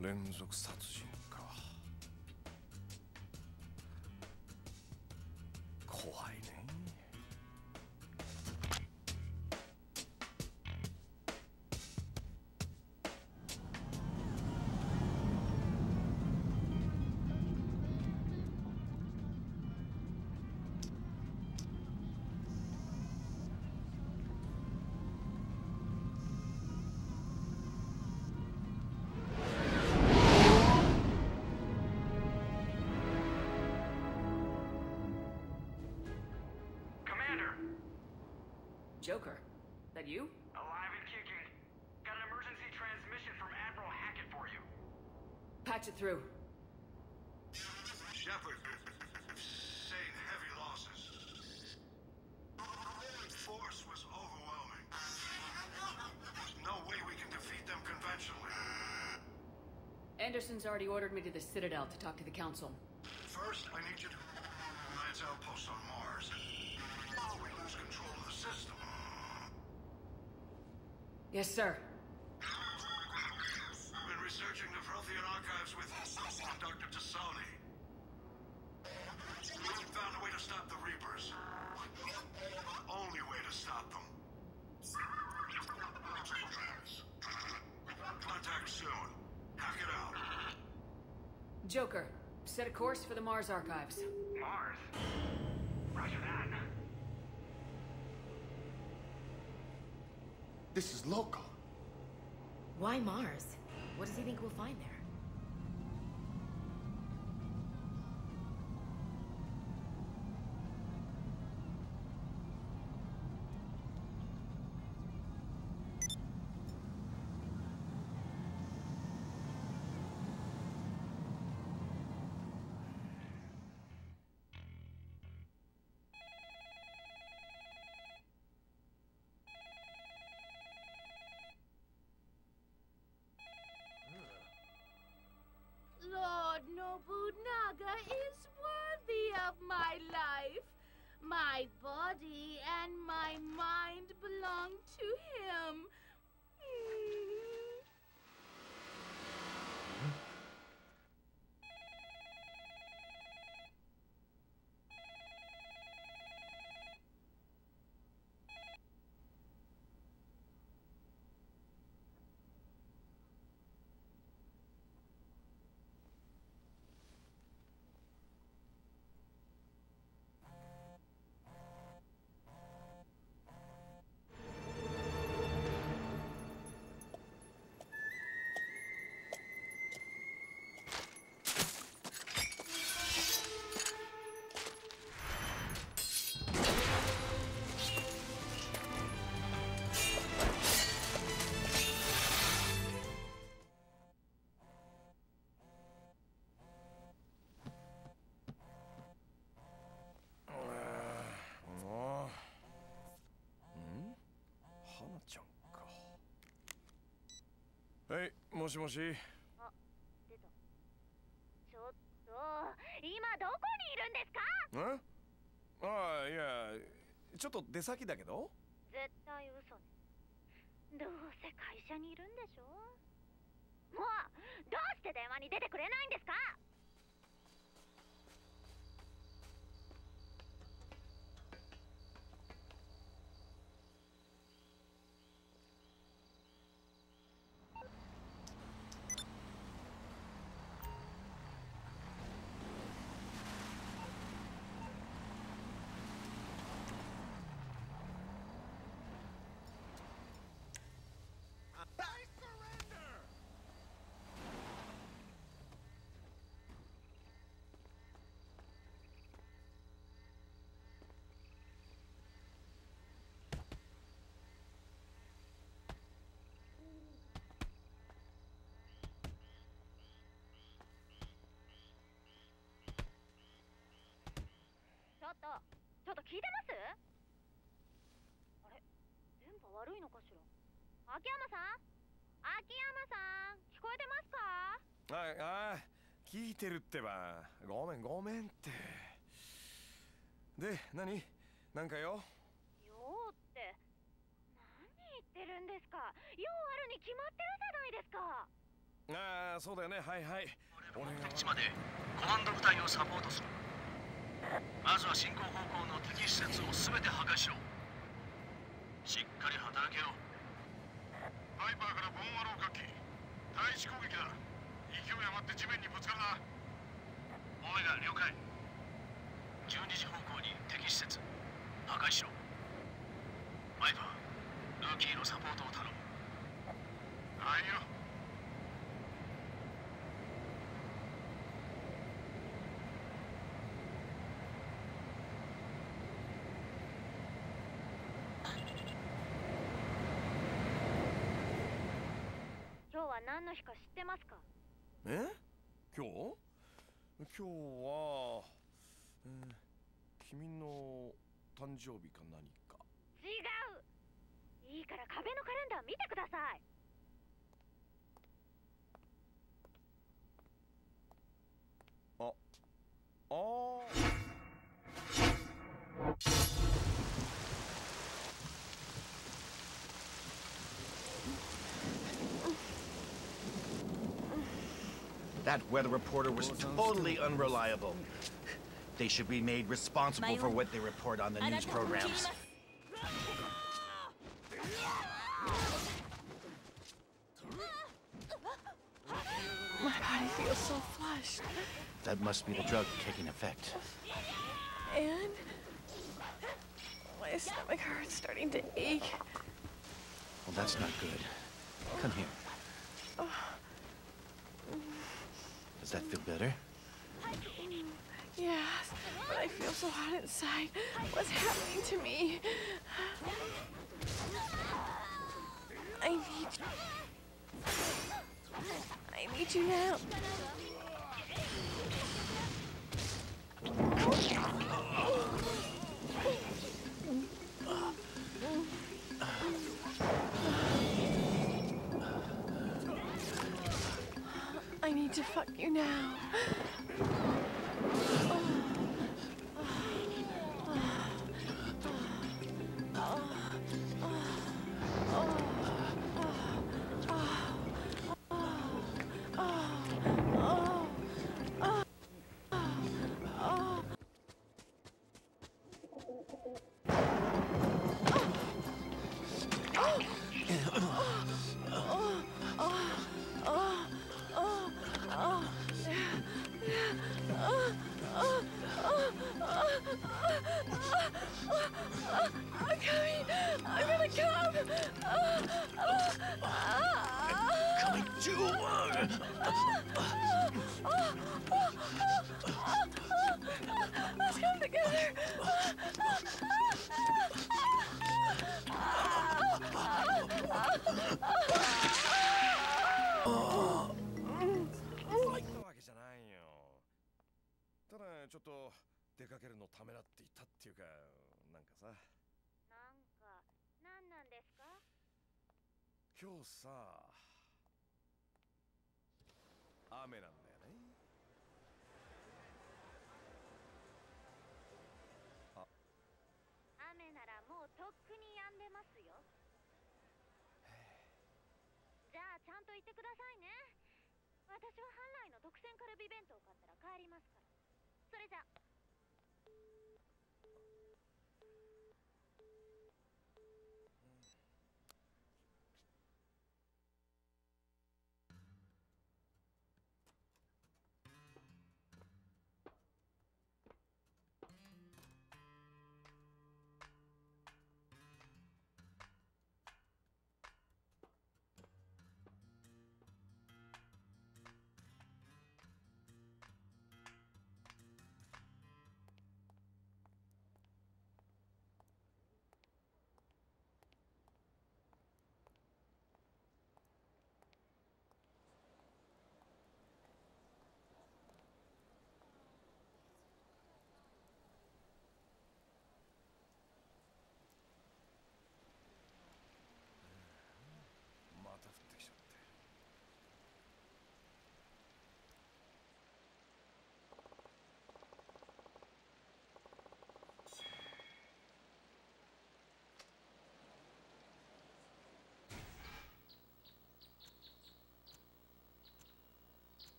連続殺人。Joker, that you? Alive and kicking. Got an emergency transmission from Admiral Hackett for you. Patch it through. Shepard, saying heavy losses. The force was overwhelming. There's no way we can defeat them conventionally. Anderson's already ordered me to the Citadel to talk to the Council. First, I need you to Yes, sir. I've been researching the Prothean archives with Dr. Tassoni. We found a way to stop the Reapers. Only way to stop them. Contact soon. Hack it out. Joker, set a course for the Mars archives. Mars. Roger that. This is local. Why Mars? What does he think we'll find there? Body and my mind belong to him. はいもしもし。出た。ちょっと、今どこにいるんですか？んああいやちょっと出先だけど？絶対嘘ね。どうせ会社にいるんでしょ？もう、どうして電話に出てくれないんですかちょっと、ちょっと聞いてます？あれ？電波悪いのかしら？秋山さん？秋山さん？聞こえてますか？ああ聞いてるってば。ごめんごめんって。で何？なんかよようって何言ってるんですか？用あるに決まってるじゃないですか。ああそうだよね。はいはい。目的地までコマンド部隊をサポートするまずは進行方向の敵施設を全て破壊しろ。しっかり働けよ。ハイパーからボンワロー楽器対地攻撃だ。勢い余って地面にぶつかるな。オメガ了解。12時方向に敵施設破壊しろ。マイパールーキーのサポートを頼む。はいよ今日は何の日か知ってますか？え？今日？今日は、えー君の誕生日か何か。違う！いいから壁のカレンダー見てください That weather reporter was totally unreliable. They should be made responsible for what they report on the news programs. My body feels so flushed. That must be the drug taking effect. And my stomach hurts, starting to ache. Well, that's not good. Come here. Does that feel better? Yes, but I feel so hot inside. What's happening to me? I need I need you now. To fuck you now. ただちょっと出かけるのためらっていたっていうかなんかさなんか何なんですか？今日さ雨なんだよね雨ならもうとっくに止んでますよ。じゃあちゃんと言ってくださいね。私は本来の特選カルビ弁当を買ったら帰りますから。それじゃ。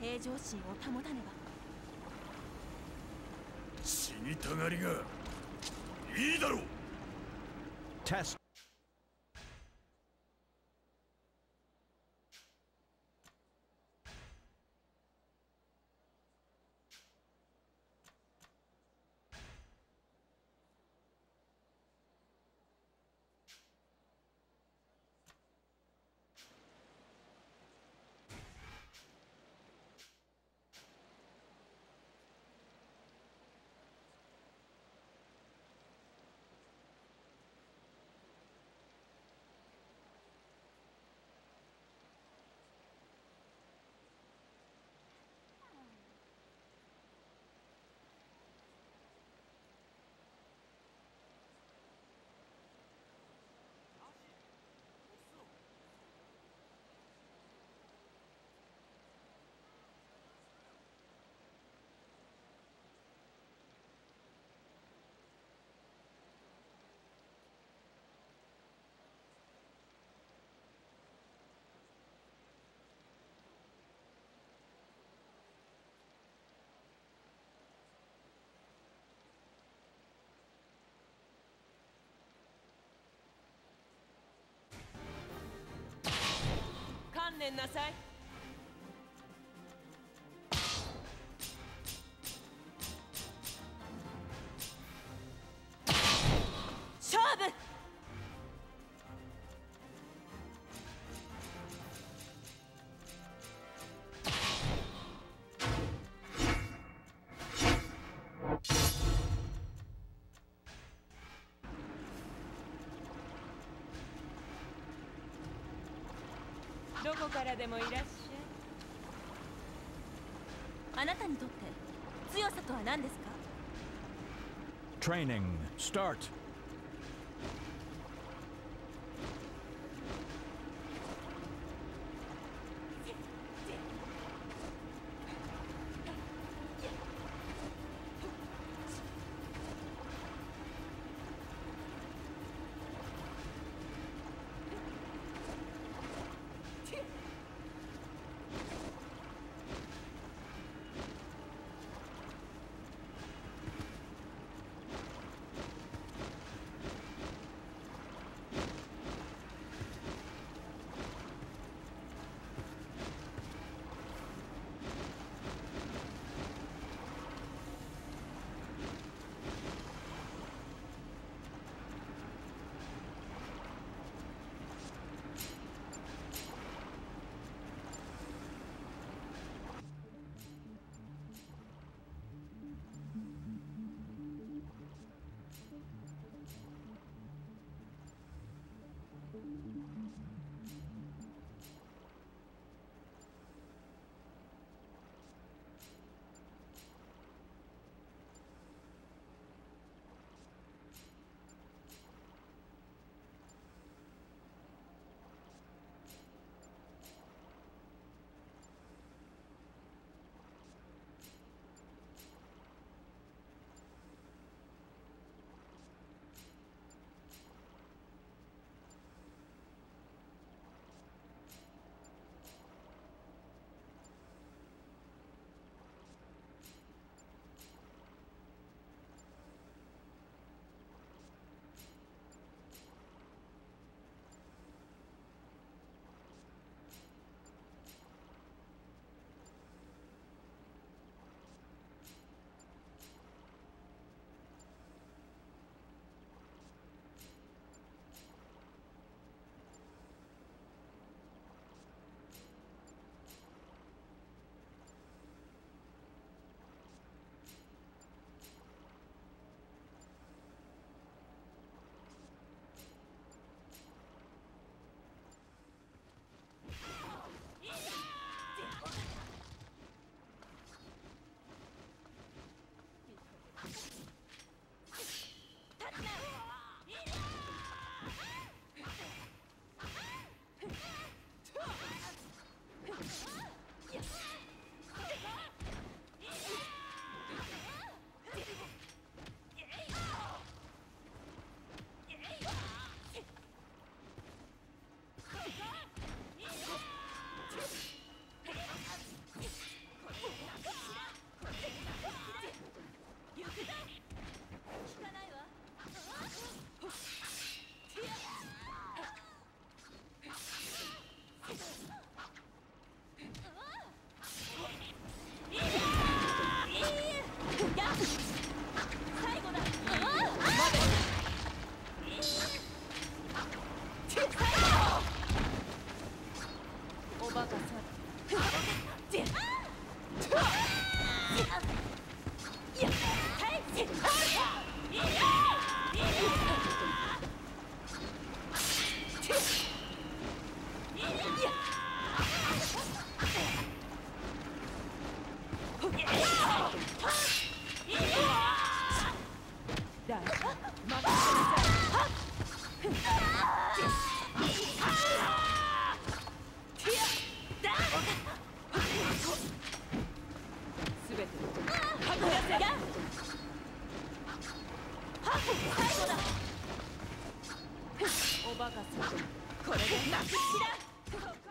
平常心を保たねば死にたがりがいいだろう Test.「観念なさい」どこからでもいらっしゃいあなたにとって強さとは何ですか Training. Start. 「 これでなくしだ。